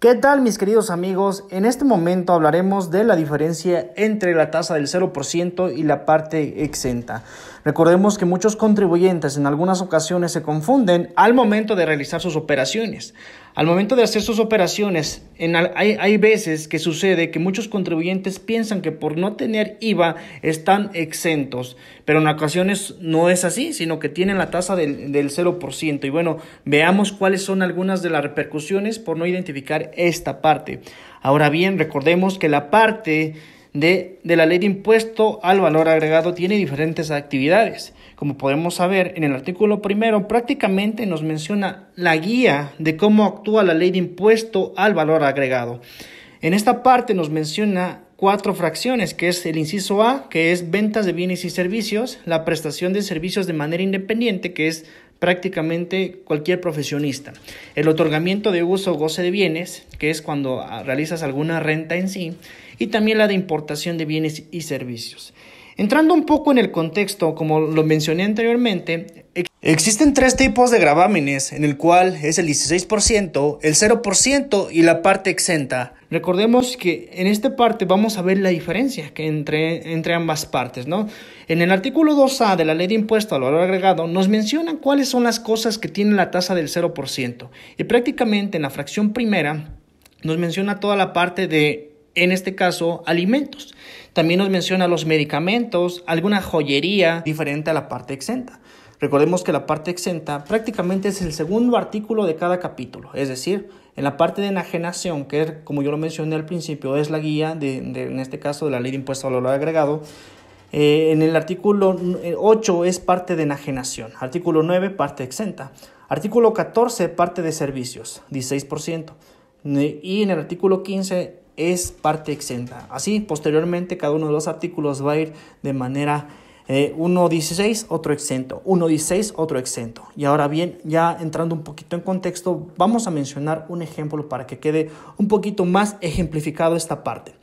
¿Qué tal mis queridos amigos? En este momento hablaremos de la diferencia entre la tasa del 0% y la parte exenta. Recordemos que muchos contribuyentes en algunas ocasiones se confunden al momento de realizar sus operaciones. Al momento de hacer sus operaciones, hay, hay, veces que sucede que muchos contribuyentes piensan que por no tener IVA están exentos, pero en ocasiones no es así, sino que tienen la tasa del, del 0%. Y bueno, veamos cuáles son algunas de las repercusiones por no identificar esta parte. Ahora bien, recordemos que la parte de, la ley de impuesto al valor agregado tiene diferentes actividades. Como podemos saber, en el artículo primero prácticamente nos menciona la guía de cómo actúa la ley de impuesto al valor agregado. En esta parte nos menciona cuatro fracciones, que es el inciso A, que es ventas de bienes y servicios, la prestación de servicios de manera independiente, que es prácticamente cualquier profesionista. El otorgamiento de uso o goce de bienes, que es cuando realizas alguna renta en sí, y también la de importación de bienes y servicios. Entrando un poco en el contexto, como lo mencioné anteriormente, existen tres tipos de gravámenes, en el cual es el 16%, el 0% y la parte exenta. Recordemos que en esta parte vamos a ver la diferencia que entre, entre ambas partes, ¿no? En el artículo 2A de la ley de impuesto al valor agregado nos mencionan cuáles son las cosas que tienen la tasa del 0%. Y prácticamente en la fracción primera nos menciona toda la parte de en este caso alimentos. También nos menciona los medicamentos, alguna joyería diferente a la parte exenta. Recordemos que la parte exenta prácticamente es el segundo artículo de cada capítulo, es decir, en la parte de enajenación, que como yo lo mencioné al principio, es la guía de, en este caso de la ley de impuesto al valor agregado, eh, en el artículo 8 es parte de enajenación, artículo 9 parte exenta, artículo 14 parte de servicios, 16%, y en el artículo 15 es parte exenta. Así, posteriormente, cada uno de los artículos va a ir de manera eh, 1.16, otro exento, 1.16, otro exento. Y ahora bien, ya entrando un poquito en contexto, vamos a mencionar un ejemplo para que quede un poquito más ejemplificado esta parte.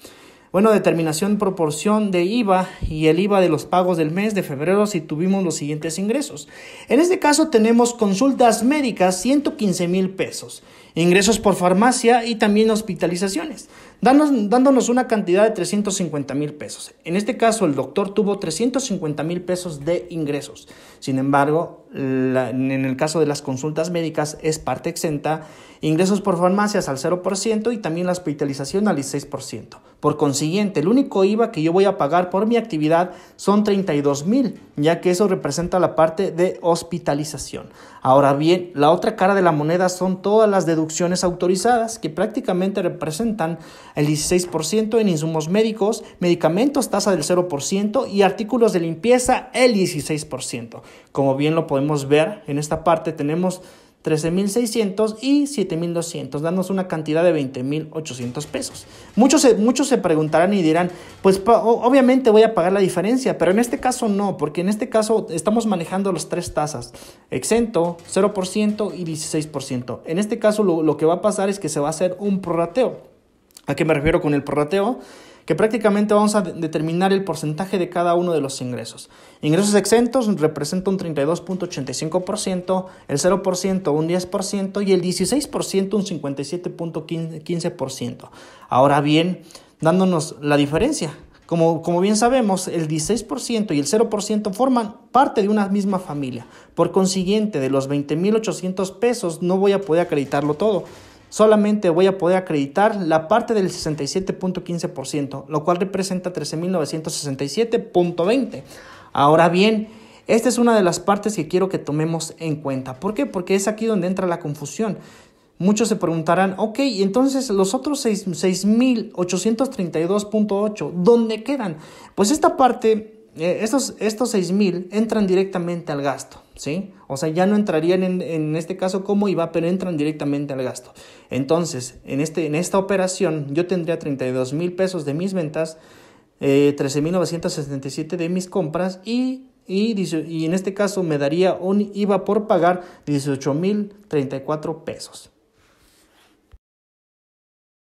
Bueno, determinación proporción de IVA y el IVA de los pagos del mes de febrero si tuvimos los siguientes ingresos. En este caso tenemos consultas médicas 115 mil pesos, ingresos por farmacia y también hospitalizaciones, dándonos una cantidad de 350 mil pesos. En este caso el doctor tuvo 350 mil pesos de ingresos. Sin embargo, en el caso de las consultas médicas es parte exenta, ingresos por farmacias al 0% y también la hospitalización al 16%. Por consiguiente, el único IVA que yo voy a pagar por mi actividad son 32 mil, ya que eso representa la parte de hospitalización. Ahora bien, la otra cara de la moneda son todas las deducciones autorizadas, que prácticamente representan el 16% en insumos médicos, medicamentos tasa del 0% y artículos de limpieza el 16%. Como bien lo podemos ver en esta parte, tenemos 13.600 y 7.200, dándonos una cantidad de 20.800 pesos. Muchos se, muchos se preguntarán y dirán, pues obviamente voy a pagar la diferencia, pero en este caso no, porque en este caso estamos manejando las tres tasas, exento, 0% y 16%. En este caso lo, lo que va a pasar es que se va a hacer un prorrateo. ¿A qué me refiero con el prorrateo? Que prácticamente vamos a determinar el porcentaje de cada uno de los ingresos. Ingresos exentos representa un 32.85%, el 0% un 10% y el 16% un 57.15%. Ahora bien, dándonos la diferencia. Como, como, bien sabemos, el 16% y el 0% forman parte de una misma familia. Por consiguiente, de los 20.800 pesos no voy a poder acreditarlo todo solamente voy a poder acreditar la parte del 67.15%, lo cual representa 13.967.20. Ahora bien, esta es una de las partes que quiero que tomemos en cuenta. ¿Por qué? Porque es aquí donde entra la confusión. Muchos se preguntarán, ok, entonces los otros 6.832.8, ¿dónde quedan? Pues esta parte eh, estos, estos 6 mil entran directamente al gasto, ¿sí? O sea, ya no entrarían en, en, este caso como IVA, pero entran directamente al gasto. Entonces, en, este, en esta operación, yo tendría 32 mil pesos de mis ventas, eh, 13 mil 977 de mis compras y, y, y en este caso me daría un IVA por pagar 18 mil 34 pesos.